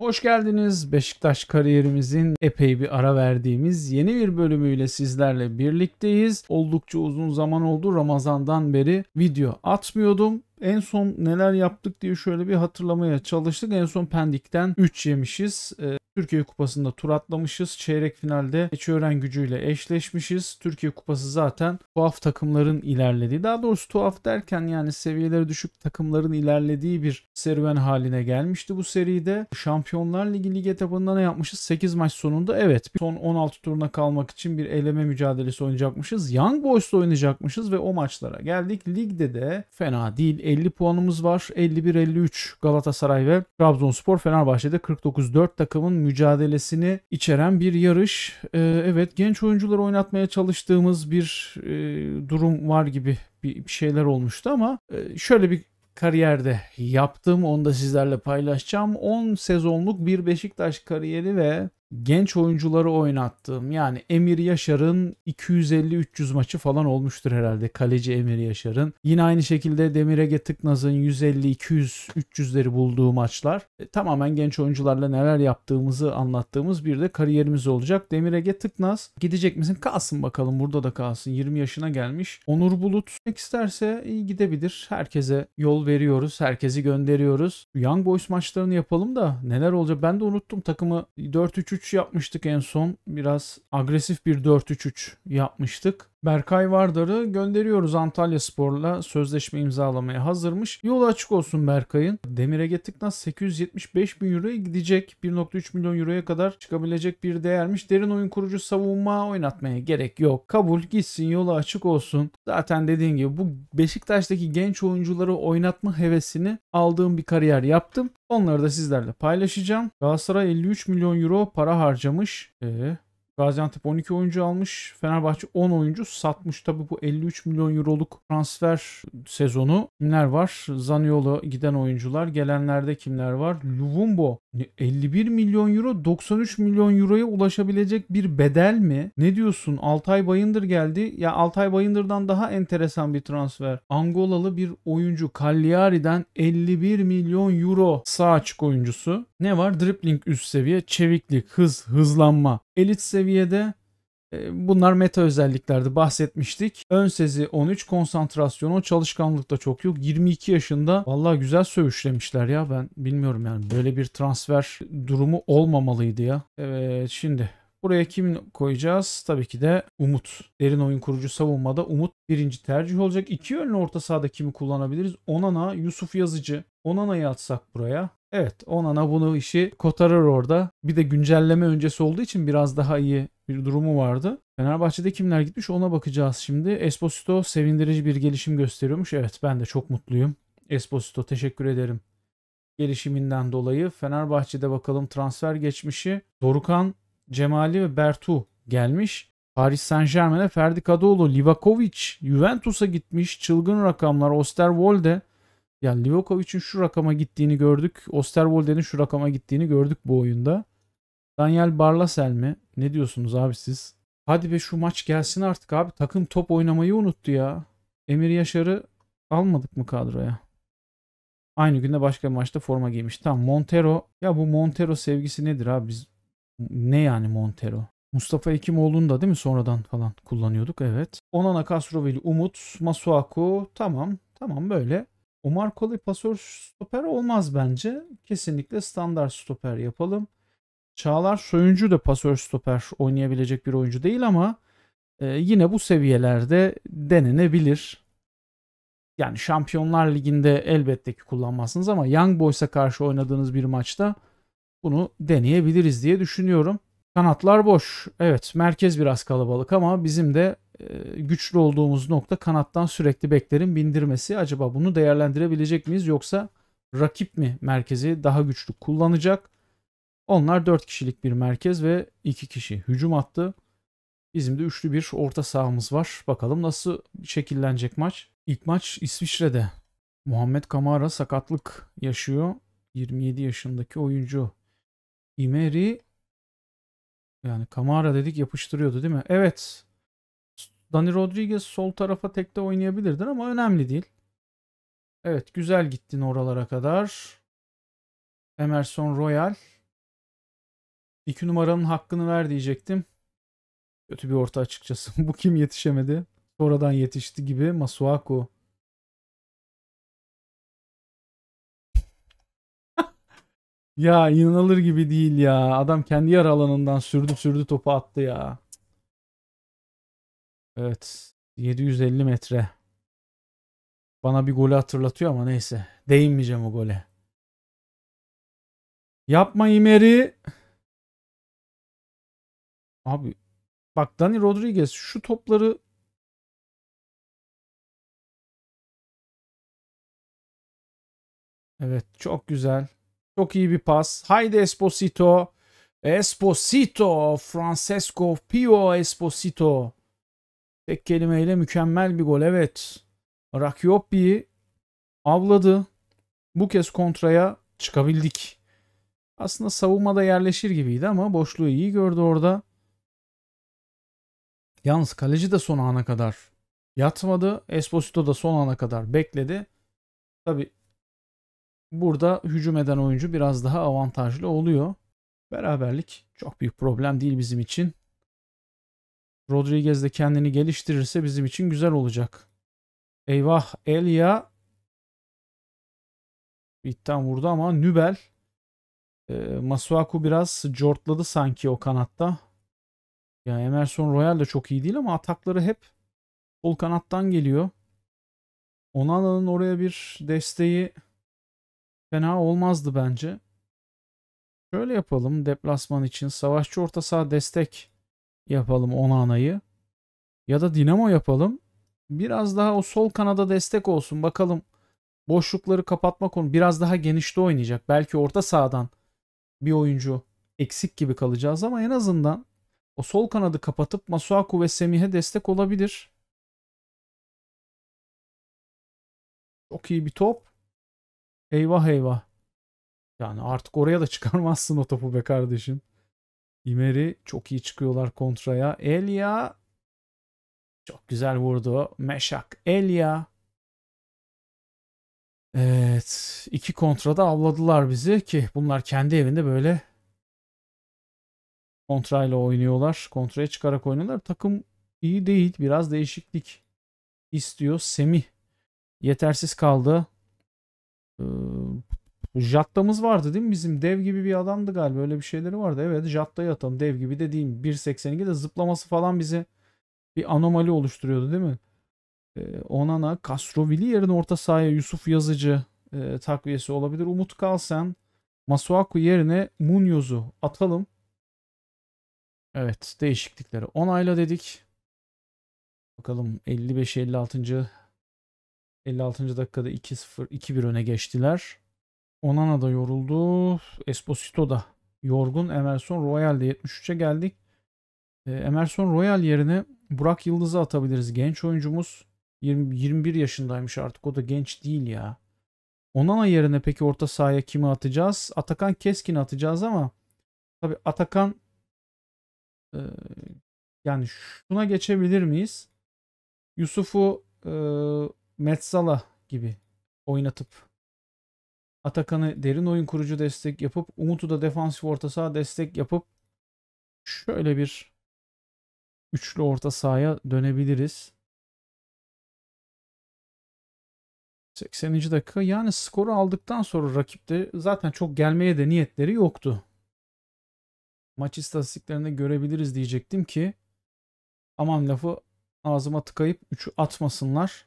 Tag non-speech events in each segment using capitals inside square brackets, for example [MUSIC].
Hoş geldiniz. Beşiktaş kariyerimizin epey bir ara verdiğimiz yeni bir bölümüyle sizlerle birlikteyiz. Oldukça uzun zaman oldu. Ramazan'dan beri video atmıyordum. En son neler yaptık diye şöyle bir hatırlamaya çalıştık. En son Pendik'ten 3 yemişiz. Ee, Türkiye Kupası'nda tur atlamışız. Çeyrek finalde Keçiören gücüyle eşleşmişiz. Türkiye Kupası zaten tuhaf takımların ilerlediği, daha doğrusu tuhaf derken yani seviyeleri düşük takımların ilerlediği bir serüven haline gelmişti bu seride. Şampiyonlar Ligi lig etabında ne yapmışız? 8 maç sonunda evet son 16 turuna kalmak için bir eleme mücadelesi oynayacakmışız. Young Boys'la oynayacakmışız ve o maçlara geldik. Ligde de fena değil. 50 puanımız var. 51-53 Galatasaray ve Trabzonspor Fenerbahçe'de 49-4 takımın mücadelesini içeren bir yarış. Ee, evet genç oyuncuları oynatmaya çalıştığımız bir e, durum var gibi bir, şeyler olmuştu ama e, şöyle bir kariyerde yaptım. Onu da sizlerle paylaşacağım. 10 sezonluk bir Beşiktaş kariyeri ve genç oyuncuları oynattığım yani Emir Yaşar'ın 250-300 maçı falan olmuştur herhalde kaleci Emir Yaşar'ın. Yine aynı şekilde Demir Ege Tıknaz'ın 150-200-300'leri bulduğu maçlar. E, tamamen genç oyuncularla neler yaptığımızı anlattığımız bir de kariyerimiz olacak. Demir Ege Tıknaz gidecek misin? Kalsın bakalım burada da kalsın. 20 yaşına gelmiş. Onur Bulut isterse iyi gidebilir. Herkese yol veriyoruz. Herkesi gönderiyoruz. Young Boys maçlarını yapalım da neler olacak ben de unuttum. Takımı 4-3-3 yapmıştık en son. Biraz agresif bir 4-3-3 yapmıştık. Berkay Vardar'ı gönderiyoruz Antalya Spor'la sözleşme imzalamaya hazırmış. Yolu açık olsun Berkay'ın. Demir Ege Tıknaz 875 bin euroya gidecek. 1.3 milyon euroya kadar çıkabilecek bir değermiş. Derin oyun kurucu savunma oynatmaya gerek yok. Kabul gitsin yolu açık olsun. Zaten dediğim gibi bu Beşiktaş'taki genç oyuncuları oynatma hevesini aldığım bir kariyer yaptım. Onları da sizlerle paylaşacağım. Galatasaray 53 milyon euro para harcamış. Ee, Gaziantep 12 oyuncu almış. Fenerbahçe 10 oyuncu satmış. Tabi bu 53 milyon euroluk transfer sezonu. Kimler var? Zaniolo giden oyuncular. Gelenlerde kimler var? Luvumbo 51 milyon euro 93 milyon euroya ulaşabilecek bir bedel mi? Ne diyorsun? Altay Bayındır geldi. Ya Altay Bayındır'dan daha enteresan bir transfer. Angolalı bir oyuncu Cagliari'den 51 milyon euro sağ açık oyuncusu. Ne var? Dribbling üst seviye, çeviklik, hız, hızlanma. Elit seviyede e, Bunlar meta özelliklerdi bahsetmiştik. Ön sezi 13, konsantrasyonu, çalışkanlık da çok yok. 22 yaşında vallahi güzel sövüşlemişler ya ben bilmiyorum yani böyle bir transfer durumu olmamalıydı ya. Evet şimdi Buraya kimi koyacağız? Tabii ki de Umut. Derin oyun kurucu savunmada Umut birinci tercih olacak. İki yönlü orta sahada kimi kullanabiliriz? Onana, Yusuf Yazıcı. Onana'yı atsak buraya. Evet Onana bunu işi kotarır orada. Bir de güncelleme öncesi olduğu için biraz daha iyi bir durumu vardı. Fenerbahçe'de kimler gitmiş ona bakacağız şimdi. Esposito sevindirici bir gelişim gösteriyormuş. Evet ben de çok mutluyum. Esposito teşekkür ederim gelişiminden dolayı. Fenerbahçe'de bakalım transfer geçmişi. Dorukan, Cemali ve Bertu gelmiş. Paris Saint Germain'e Ferdi Kadıoğlu, Livakovic, Juventus'a gitmiş. Çılgın rakamlar. Osterwolde yani Livakovic'in şu rakama gittiğini gördük. Osterwolde'nin şu rakama gittiğini gördük bu oyunda. Daniel Barlasel mi? Ne diyorsunuz abi siz? Hadi be şu maç gelsin artık abi. Takım top oynamayı unuttu ya. Emir Yaşar'ı almadık mı kadroya? Aynı günde başka bir maçta forma giymiş. Tamam Montero. Ya bu Montero sevgisi nedir abi? Biz ne yani Montero? Mustafa Ekimoğlu'nu da değil mi sonradan falan kullanıyorduk evet. Onana Castroveli, Umut, Masuaku tamam tamam böyle. Omar Kolay pasör stoper olmaz bence. Kesinlikle standart stoper yapalım. Çağlar Soyuncu da pasör stoper oynayabilecek bir oyuncu değil ama e, yine bu seviyelerde denenebilir. Yani Şampiyonlar Ligi'nde elbette ki kullanmazsınız ama Young Boys'a karşı oynadığınız bir maçta bunu deneyebiliriz diye düşünüyorum. Kanatlar boş. Evet merkez biraz kalabalık ama bizim de e, güçlü olduğumuz nokta kanattan sürekli beklerin bindirmesi. Acaba bunu değerlendirebilecek miyiz yoksa rakip mi merkezi daha güçlü kullanacak? Onlar 4 kişilik bir merkez ve 2 kişi hücum attı. Bizim de üçlü bir orta sahamız var. Bakalım nasıl şekillenecek maç. İlk maç İsviçre'de. Muhammed Kamara sakatlık yaşıyor. 27 yaşındaki oyuncu. Imeri yani Kamara dedik yapıştırıyordu değil mi? Evet. Dani Rodriguez sol tarafa tekte oynayabilirdin ama önemli değil. Evet güzel gittin oralara kadar. Emerson Royal 2 numaranın hakkını ver diyecektim. Kötü bir orta açıkçası. [LAUGHS] Bu kim yetişemedi? Sonradan yetişti gibi. Masuaku. Ya inanılır gibi değil ya. Adam kendi yer alanından sürdü sürdü topu attı ya. Evet. 750 metre. Bana bir golü hatırlatıyor ama neyse. Değinmeyeceğim o gole. Yapma İmeri. Abi bak Dani Rodriguez şu topları Evet çok güzel. Çok iyi bir pas. Haydi Esposito. Esposito. Francesco Pio Esposito. Tek kelimeyle mükemmel bir gol. Evet. Rakiopi'yi avladı. Bu kez kontraya çıkabildik. Aslında savunmada yerleşir gibiydi ama boşluğu iyi gördü orada. Yalnız kaleci de son ana kadar yatmadı. Esposito da son ana kadar bekledi. Tabi burada hücum eden oyuncu biraz daha avantajlı oluyor. Beraberlik çok büyük problem değil bizim için. Rodriguez de kendini geliştirirse bizim için güzel olacak. Eyvah Elia bitten vurdu ama Nübel e, Masuaku biraz cortladı sanki o kanatta. Ya Emerson Royal de çok iyi değil ama atakları hep sol kanattan geliyor. Onana'nın oraya bir desteği fena olmazdı bence. Şöyle yapalım deplasman için savaşçı orta saha destek yapalım Onana'yı. Ya da Dinamo yapalım. Biraz daha o sol kanada destek olsun. Bakalım boşlukları kapatma konu biraz daha genişte oynayacak. Belki orta sahadan bir oyuncu eksik gibi kalacağız ama en azından o sol kanadı kapatıp Masuaku ve Semih'e destek olabilir. Çok iyi bir top. Eyvah eyvah. Yani artık oraya da [LAUGHS] çıkarmazsın o topu be kardeşim. İmeri çok iyi çıkıyorlar kontraya. Elia çok güzel vurdu. Meşak Elia. Evet. iki kontrada avladılar bizi ki bunlar kendi evinde böyle kontrayla oynuyorlar. Kontraya çıkarak oynuyorlar. Takım iyi değil. Biraz değişiklik istiyor. Semih yetersiz kaldı. Ee, Jatta'mız vardı değil mi? Bizim dev gibi bir adamdı galiba. Öyle bir şeyleri vardı. Evet Jatta'yı atalım. Dev gibi de değil. 1.82 de zıplaması falan bize bir anomali oluşturuyordu değil mi? Ee, Onana, Castrovilli yerine orta sahaya Yusuf Yazıcı e, takviyesi olabilir. Umut Kalsen, Masuaku yerine Munyoz'u atalım. Evet değişiklikleri onayla dedik. Bakalım 55-56. 56. dakikada 2-0 2-1 öne geçtiler. Onana da yoruldu. Esposito da yorgun. Emerson Royal de 73'e geldik. E, Emerson Royal yerine Burak Yıldız'ı atabiliriz. Genç oyuncumuz. 20, 21 yaşındaymış artık. O da genç değil ya. Onana yerine peki orta sahaya kimi atacağız? Atakan Keskin'i atacağız ama tabi Atakan e, yani şuna geçebilir miyiz? Yusuf'u e, Metzala gibi oynatıp Atakan'ı derin oyun kurucu destek yapıp Umut'u da defansif orta saha destek yapıp şöyle bir üçlü orta sahaya dönebiliriz. 80. dakika yani skoru aldıktan sonra rakipte zaten çok gelmeye de niyetleri yoktu. Maç istatistiklerinde görebiliriz diyecektim ki aman lafı ağzıma tıkayıp 3'ü atmasınlar.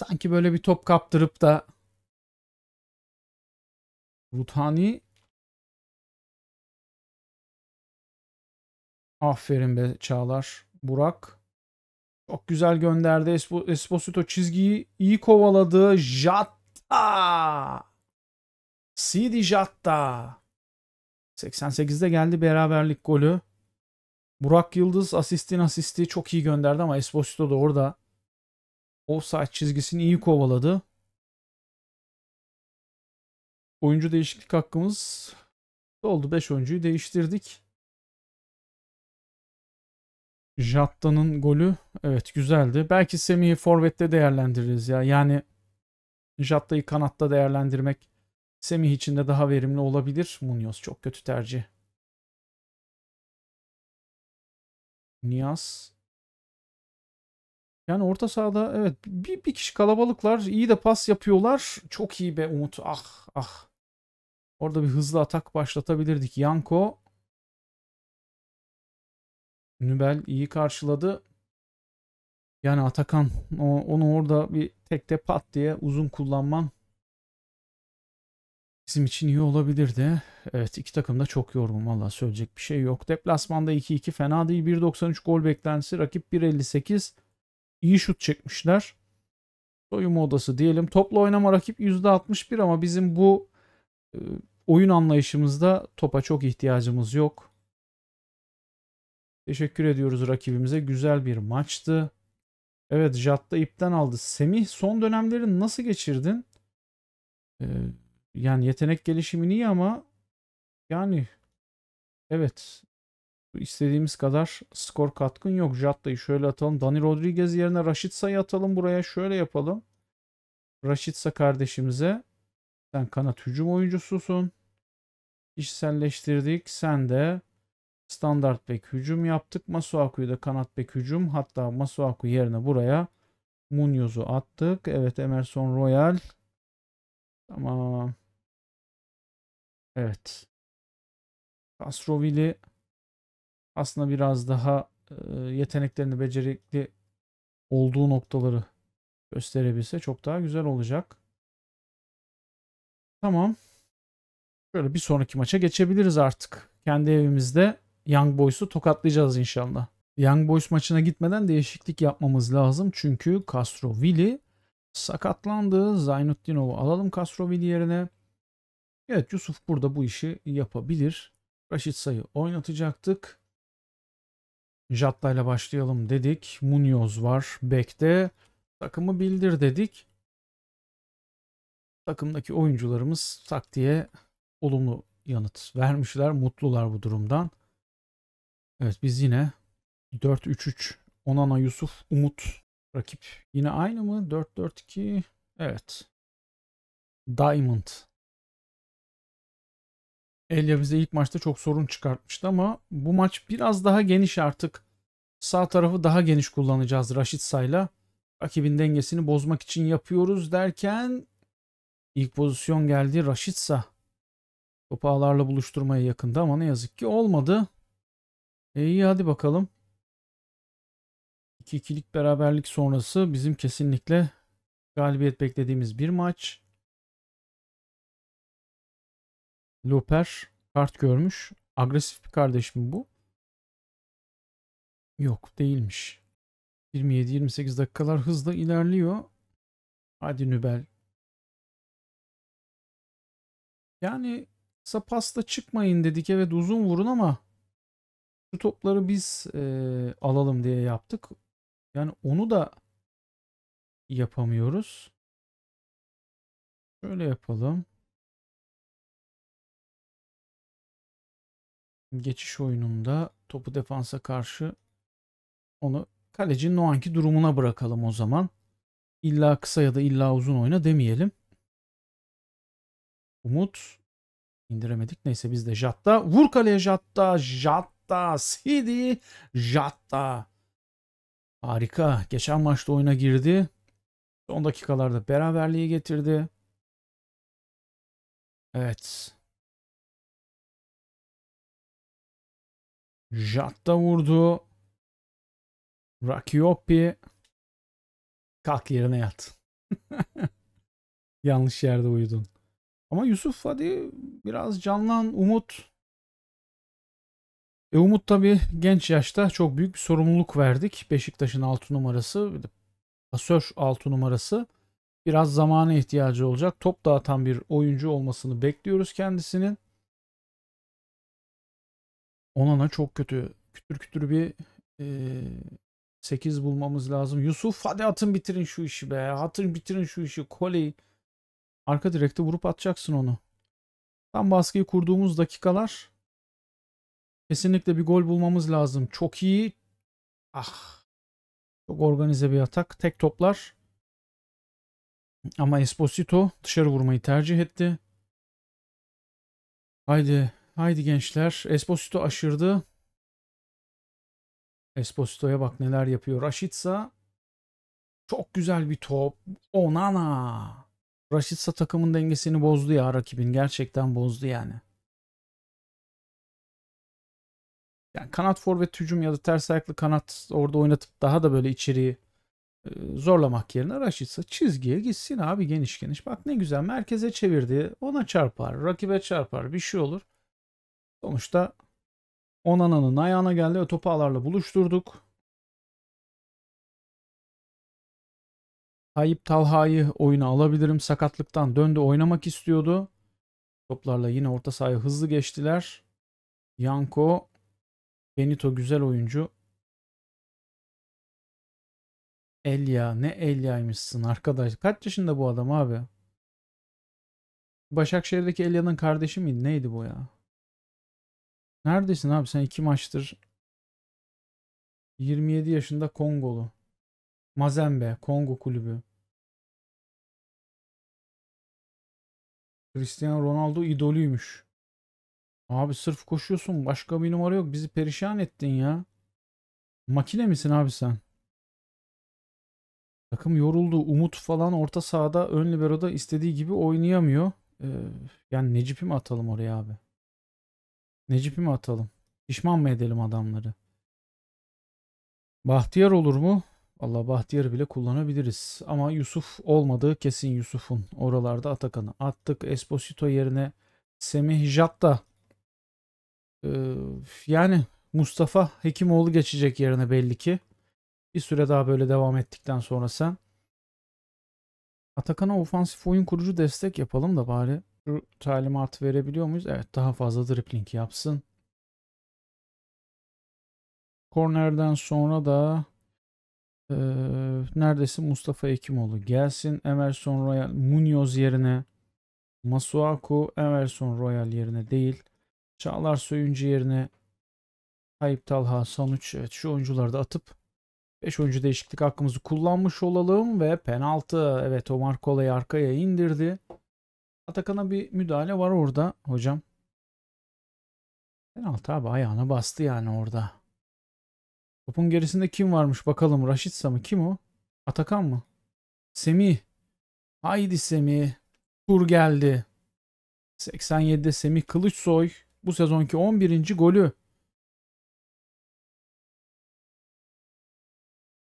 Sanki böyle bir top kaptırıp da Ruthani Aferin be Çağlar. Burak. Çok güzel gönderdi. Espo, Esposito çizgiyi iyi kovaladı. Jatta. Sidi Jatta. 88'de geldi beraberlik golü. Burak Yıldız asistin asisti çok iyi gönderdi ama Esposito da orada offside çizgisini iyi kovaladı. Oyuncu değişiklik hakkımız oldu. 5 oyuncuyu değiştirdik. Jatta'nın golü evet güzeldi. Belki Semih'i forvette değerlendiririz ya. Yani Jatta'yı kanatta değerlendirmek Semih için de daha verimli olabilir. Munoz çok kötü tercih. Niyaz. Yani orta sahada evet bir, bir kişi kalabalıklar. iyi de pas yapıyorlar. Çok iyi be Umut. Ah ah. Orada bir hızlı atak başlatabilirdik. Yanko. Nübel iyi karşıladı. Yani Atakan onu orada bir tekte pat diye uzun kullanman bizim için iyi olabilirdi. Evet iki takım da çok yorgun valla söyleyecek bir şey yok. Deplasmanda 2-2 fena değil. 1.93 gol beklentisi. Rakip 1.58. İyi şut çekmişler. Soyunma odası diyelim. Topla oynama rakip %61 ama bizim bu e, oyun anlayışımızda topa çok ihtiyacımız yok. Teşekkür ediyoruz rakibimize. Güzel bir maçtı. Evet Jatta ipten aldı. Semih son dönemleri nasıl geçirdin? Ee, yani yetenek gelişimi iyi ama yani evet istediğimiz kadar skor katkın yok. Jatta'yı şöyle atalım. Dani Rodriguez yerine Raşitsa'yı atalım buraya. Şöyle yapalım. Raşitsa kardeşimize sen kanat hücum oyuncususun. İşselleştirdik. Sen de standart bek hücum yaptık. Masuaku'yu da kanat bek hücum. Hatta Masuaku yerine buraya Munyoz'u attık. Evet Emerson Royal. Tamam. Evet. Castrovilli aslında biraz daha yeteneklerini becerikli olduğu noktaları gösterebilse çok daha güzel olacak. Tamam. Şöyle bir sonraki maça geçebiliriz artık. Kendi evimizde Young Boys'u tokatlayacağız inşallah. Young Boys maçına gitmeden değişiklik yapmamız lazım. Çünkü Castro Willi sakatlandı. Zaynutdinov'u alalım Castro Willi yerine. Evet Yusuf burada bu işi yapabilir. Raşit Say'ı oynatacaktık. Jatta ile başlayalım dedik. Munoz var. Bek'te takımı bildir dedik. Takımdaki oyuncularımız taktiğe olumlu yanıt vermişler. Mutlular bu durumdan. Evet biz yine 4-3-3 Onana, Yusuf, Umut rakip. Yine aynı mı? 4-4-2 evet. Diamond. Elia bize ilk maçta çok sorun çıkartmıştı ama bu maç biraz daha geniş artık. Sağ tarafı daha geniş kullanacağız Raşit Say'la. Rakibin dengesini bozmak için yapıyoruz derken ilk pozisyon geldi Raşitsa. Topu ağlarla buluşturmaya yakında ama ne yazık ki olmadı. E iyi hadi bakalım. 2-2'lik beraberlik sonrası bizim kesinlikle galibiyet beklediğimiz bir maç. Loper kart görmüş. Agresif bir kardeş mi bu? Yok değilmiş. 27-28 dakikalar hızla ilerliyor. Hadi Nübel. Yani kısa pasta çıkmayın dedik. Evet uzun vurun ama şu topları biz e, alalım diye yaptık. Yani onu da yapamıyoruz. Şöyle yapalım. Geçiş oyununda topu defansa karşı onu kalecinin o anki durumuna bırakalım o zaman. İlla kısa ya da illa uzun oyna demeyelim. Umut indiremedik. Neyse biz de Jatta. Vur kaleye Jatta. Jatta. Sidi. Jatta. Harika. Geçen maçta oyuna girdi. Son dakikalarda beraberliği getirdi. Evet. Jatta vurdu. Rakiopi kalk yerine yat. [LAUGHS] Yanlış yerde uyudun. Ama Yusuf hadi biraz canlan Umut. E Umut tabi genç yaşta çok büyük bir sorumluluk verdik. Beşiktaş'ın 6 numarası, pasör 6 numarası. Biraz zamana ihtiyacı olacak. Top dağıtan bir oyuncu olmasını bekliyoruz kendisinin. Onana çok kötü. Kütür kütür bir e, 8 bulmamız lazım. Yusuf hadi atın bitirin şu işi be. Atın bitirin şu işi. Koley. Arka direkte vurup atacaksın onu. Tam baskıyı kurduğumuz dakikalar kesinlikle bir gol bulmamız lazım. Çok iyi. Ah. Çok organize bir atak. Tek toplar. Ama Esposito dışarı vurmayı tercih etti. Haydi, haydi gençler. Esposito aşırdı. Esposito'ya bak neler yapıyor. Raşitsa çok güzel bir top. Onana. Raşitsa takımın dengesini bozdu ya rakibin. Gerçekten bozdu yani. Yani kanat forvet hücum ya da ters ayaklı kanat orada oynatıp daha da böyle içeriği e, zorlamak yerine Raşitsa çizgiye gitsin abi geniş geniş. Bak ne güzel merkeze çevirdi. Ona çarpar, rakibe çarpar bir şey olur. Sonuçta Onana'nın ayağına geldi ve topu ağlarla buluşturduk. Tayyip Talha'yı oyuna alabilirim. Sakatlıktan döndü oynamak istiyordu. Toplarla yine orta sahaya hızlı geçtiler. Yanko Benito güzel oyuncu. Elia ne Elia'ymışsın arkadaş. Kaç yaşında bu adam abi? Başakşehir'deki Elia'nın kardeşi miydi? Neydi bu ya? Neredesin abi? Sen iki maçtır 27 yaşında Kongolu. Mazembe, Kongo kulübü. Cristiano Ronaldo idolüymüş. Abi sırf koşuyorsun. Başka bir numara yok. Bizi perişan ettin ya. Makine misin abi sen? Takım yoruldu. Umut falan orta sahada ön libero'da istediği gibi oynayamıyor. Ee, yani Necip'i mi atalım oraya abi? Necip'i mi atalım? Pişman mı edelim adamları? Bahtiyar olur mu? Allah Bahtiyar'ı bile kullanabiliriz. Ama Yusuf olmadığı kesin Yusuf'un. Oralarda Atakan'ı attık. Esposito yerine Semih Jatta. Ee, yani Mustafa Hekimoğlu geçecek yerine belli ki. Bir süre daha böyle devam ettikten sonra sen. Atakan'a ofansif oyun kurucu destek yapalım da bari. Şu talimatı verebiliyor muyuz? Evet daha fazla dribbling yapsın. Kornerden sonra da ee, neredeyse Mustafa Ekimoğlu gelsin. Emerson Royal Munoz yerine Masuaku Emerson Royal yerine değil. Çağlar Söyüncü yerine Tayyip Talha Sanuç evet şu oyuncuları da atıp 5 oyuncu değişiklik hakkımızı kullanmış olalım ve penaltı evet Omar Kola'yı arkaya indirdi. Atakan'a bir müdahale var orada hocam. Penaltı abi ayağına bastı yani orada. Topun gerisinde kim varmış bakalım. Raşitsa mı? Kim o? Atakan mı? Semih. Haydi Semih. Tur geldi. 87'de Semih Kılıçsoy. Bu sezonki 11. golü.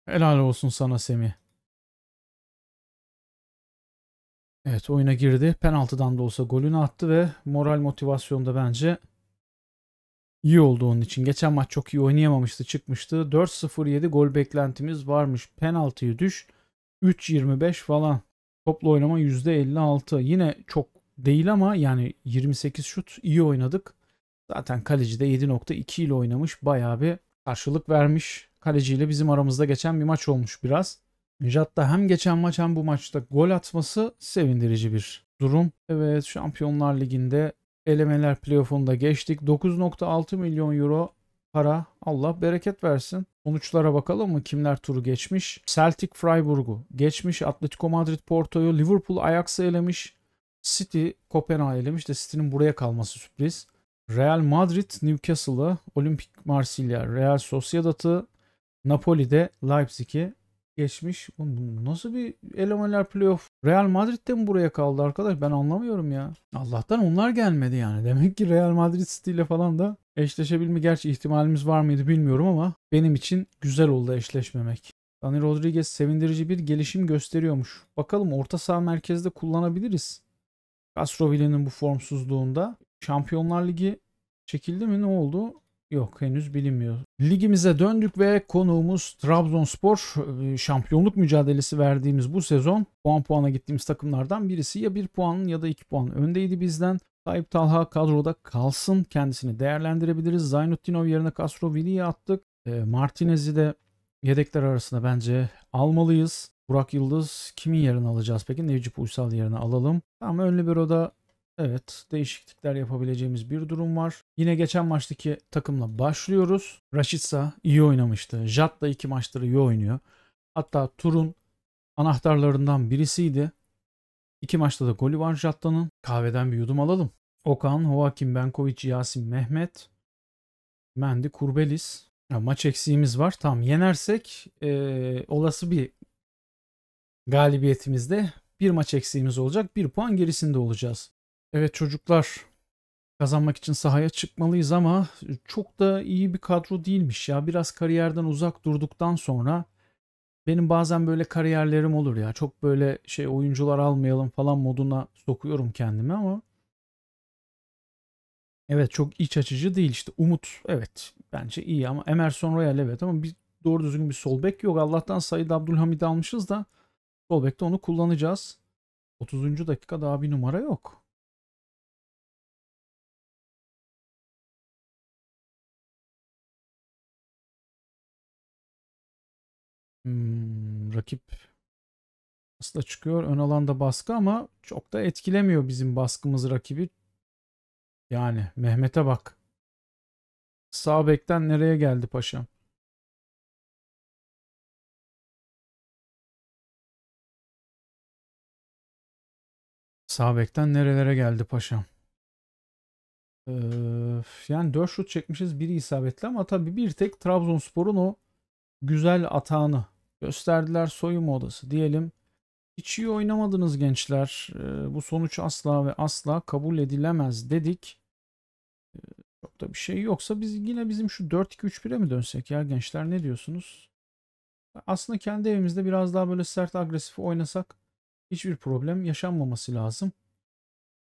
Helal olsun sana Semih. Evet oyuna girdi. Penaltıdan da olsa golünü attı ve moral motivasyonda bence iyi oldu onun için. Geçen maç çok iyi oynayamamıştı çıkmıştı. 4-0-7 gol beklentimiz varmış. Penaltıyı düş. 3-25 falan. Toplu oynama %56. Yine çok değil ama yani 28 şut iyi oynadık. Zaten kaleci de 7.2 ile oynamış. Bayağı bir karşılık vermiş. Kaleciyle bizim aramızda geçen bir maç olmuş biraz. Nejat da hem geçen maç hem bu maçta gol atması sevindirici bir durum. Evet Şampiyonlar Ligi'nde elemeler playoff'unda geçtik. 9.6 milyon euro para Allah bereket versin. Sonuçlara bakalım mı? Kimler turu geçmiş? Celtic Freiburg'u geçmiş. Atletico Madrid Porto'yu, Liverpool Ajax'ı elemiş. City Kopenhag'ı elemiş de City'nin buraya kalması sürpriz. Real Madrid Newcastle'ı, Olimpik Marsilya, Real Sociedad'ı, Napoli'de Leipzig'i geçmiş. Nasıl bir elemeler playoff? Real Madrid de mi buraya kaldı arkadaş? Ben anlamıyorum ya. Allah'tan onlar gelmedi yani. [LAUGHS] Demek ki Real Madrid City ile falan da eşleşebilme gerçi ihtimalimiz var mıydı bilmiyorum ama benim için güzel oldu eşleşmemek. Dani Rodriguez sevindirici bir gelişim gösteriyormuş. Bakalım orta saha merkezde kullanabiliriz. Castroville'nin bu formsuzluğunda. Şampiyonlar Ligi çekildi mi ne oldu? Yok henüz bilinmiyor. Ligimize döndük ve konuğumuz Trabzonspor ee, şampiyonluk mücadelesi verdiğimiz bu sezon puan puana gittiğimiz takımlardan birisi ya bir puan ya da iki puan öndeydi bizden. Tayyip Talha kadroda kalsın kendisini değerlendirebiliriz. Zaynutdinov yerine Castro Villi'yi attık. E, Martinez'i de yedekler arasında bence almalıyız. Burak Yıldız kimin yerini alacağız peki? Nevcip Uysal yerine alalım. Ama ön libero'da Evet değişiklikler yapabileceğimiz bir durum var. Yine geçen maçtaki takımla başlıyoruz. Raşitsa iyi oynamıştı. Jat da iki maçtır iyi oynuyor. Hatta turun anahtarlarından birisiydi. İki maçta da golü var Jatta'nın. Kahveden bir yudum alalım. Okan, Joakim Benkovic, Yasin Mehmet, Mendi, Kurbelis. Ya, maç eksiğimiz var. Tamam yenersek e, olası bir galibiyetimizde bir maç eksiğimiz olacak. Bir puan gerisinde olacağız. Evet çocuklar kazanmak için sahaya çıkmalıyız ama çok da iyi bir kadro değilmiş ya. Biraz kariyerden uzak durduktan sonra benim bazen böyle kariyerlerim olur ya. Çok böyle şey oyuncular almayalım falan moduna sokuyorum kendimi ama Evet çok iç açıcı değil işte. Umut evet bence iyi ama Emerson Royal evet ama bir doğru düzgün bir sol bek yok. Allah'tan Said Abdülhamid almışız da sol bekte onu kullanacağız. 30. dakika daha bir numara yok. Hmm, rakip aslında çıkıyor. Ön alanda baskı ama çok da etkilemiyor bizim baskımız rakibi. Yani Mehmet'e bak. Sağ bekten nereye geldi paşam? Sağ bekten nerelere geldi paşam? Ee, yani 4 şut çekmişiz. Biri isabetli ama tabii bir tek Trabzonspor'un o güzel atağını gösterdiler soyunma odası diyelim. Hiç iyi oynamadınız gençler. Ee, bu sonuç asla ve asla kabul edilemez dedik. Ee, çok da bir şey yoksa biz yine bizim şu 4-2-3-1'e mi dönsek ya gençler ne diyorsunuz? Aslında kendi evimizde biraz daha böyle sert agresif oynasak hiçbir problem yaşanmaması lazım.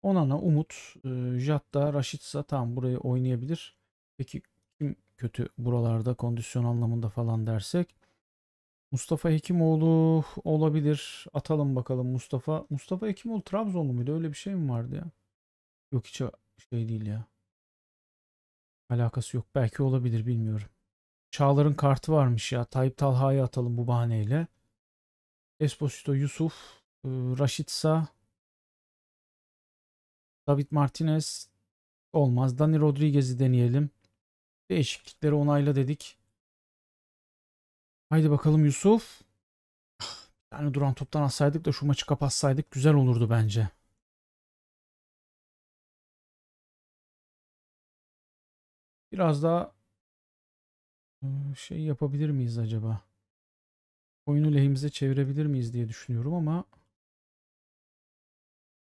Onana, Umut, e, Jatta, Raşitsa tam burayı oynayabilir. Peki kim kötü buralarda kondisyon anlamında falan dersek? Mustafa Hekimoğlu olabilir. Atalım bakalım Mustafa. Mustafa Hekimoğlu Trabzonlu muydu? Öyle bir şey mi vardı ya? Yok hiç şey değil ya. Alakası yok. Belki olabilir bilmiyorum. Çağlar'ın kartı varmış ya. Tayyip Talha'yı atalım bu bahaneyle. Esposito Yusuf. E, Raşitsa. David Martinez. Olmaz. Dani Rodriguez'i deneyelim. Değişiklikleri onayla dedik. Haydi bakalım Yusuf. Yani duran toptan atsaydık da şu maçı kapatsaydık güzel olurdu bence. Biraz daha şey yapabilir miyiz acaba? Oyunu lehimize çevirebilir miyiz diye düşünüyorum ama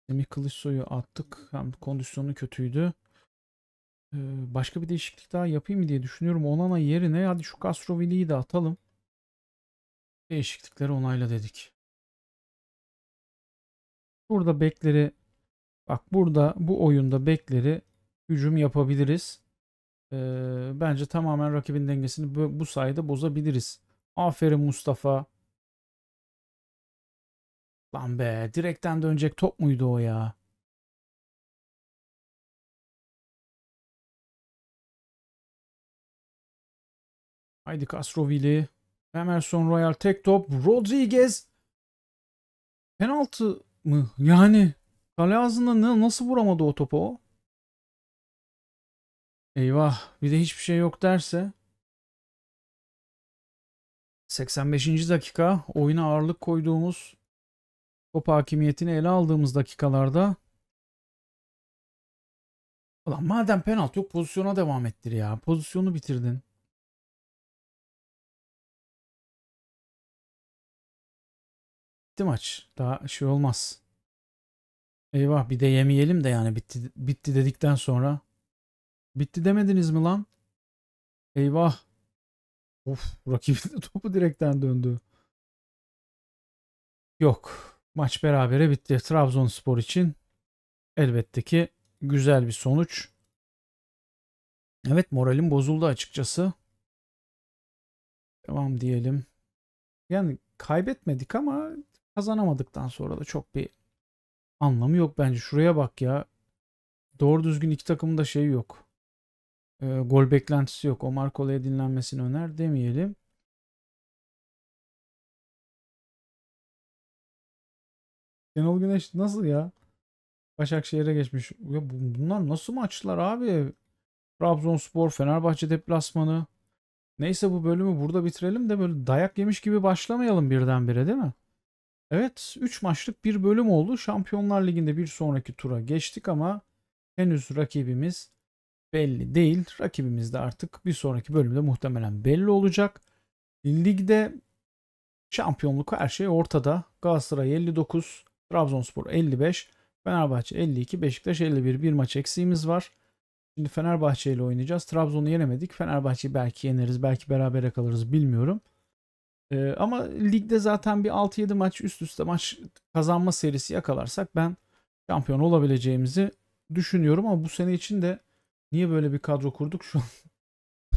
Semih Kılıçsoy'u attık. Hem kondisyonu kötüydü. Başka bir değişiklik daha yapayım diye düşünüyorum. Onana yerine hadi şu Castrovilli'yi de atalım. Değişiklikleri onayla dedik. Burada bekleri bak burada bu oyunda bekleri hücum yapabiliriz. Ee, bence tamamen rakibin dengesini bu, bu sayede bozabiliriz. Aferin Mustafa. Lan be direkten dönecek top muydu o ya? Haydi Castrovilli. Emerson Royal tek top. Rodriguez. Penaltı mı? Yani kale ağzında nasıl vuramadı o topu o? Eyvah bir de hiçbir şey yok derse 85. dakika oyuna ağırlık koyduğumuz top hakimiyetini ele aldığımız dakikalarda Ulan madem penaltı yok pozisyona devam ettir ya. Pozisyonu bitirdin. Bitti maç. Daha şey olmaz. Eyvah bir de yemeyelim de yani bitti bitti dedikten sonra. Bitti demediniz mi lan? Eyvah. Of rakibin [LAUGHS] topu direkten döndü. Yok. Maç berabere bitti. Trabzonspor için elbette ki güzel bir sonuç. Evet moralim bozuldu açıkçası. Devam diyelim. Yani kaybetmedik ama kazanamadıktan sonra da çok bir anlamı yok bence. Şuraya bak ya. Doğru düzgün iki takımın da şeyi yok. E, gol beklentisi yok. Omar Kola'ya dinlenmesini öner demeyelim. Şenol Güneş nasıl ya? Başakşehir'e geçmiş. Ya bunlar nasıl maçlar abi? Trabzonspor, Fenerbahçe deplasmanı. Neyse bu bölümü burada bitirelim de böyle dayak yemiş gibi başlamayalım birdenbire değil mi? Evet 3 maçlık bir bölüm oldu. Şampiyonlar Ligi'nde bir sonraki tura geçtik ama henüz rakibimiz belli değil. Rakibimiz de artık bir sonraki bölümde muhtemelen belli olacak. Ligde şampiyonluk her şey ortada. Galatasaray 59, Trabzonspor 55, Fenerbahçe 52, Beşiktaş 51. Bir maç eksiğimiz var. Şimdi Fenerbahçe ile oynayacağız. Trabzon'u yenemedik. Fenerbahçe'yi belki yeneriz, belki berabere kalırız bilmiyorum. Ee, ama ligde zaten bir 6-7 maç üst üste maç kazanma serisi yakalarsak ben şampiyon olabileceğimizi düşünüyorum ama bu sene için de niye böyle bir kadro kurduk şu an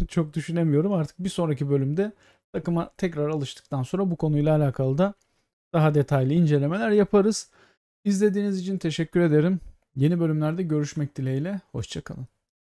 [LAUGHS] çok düşünemiyorum. Artık bir sonraki bölümde takıma tekrar alıştıktan sonra bu konuyla alakalı da daha detaylı incelemeler yaparız. İzlediğiniz için teşekkür ederim. Yeni bölümlerde görüşmek dileğiyle. Hoşçakalın.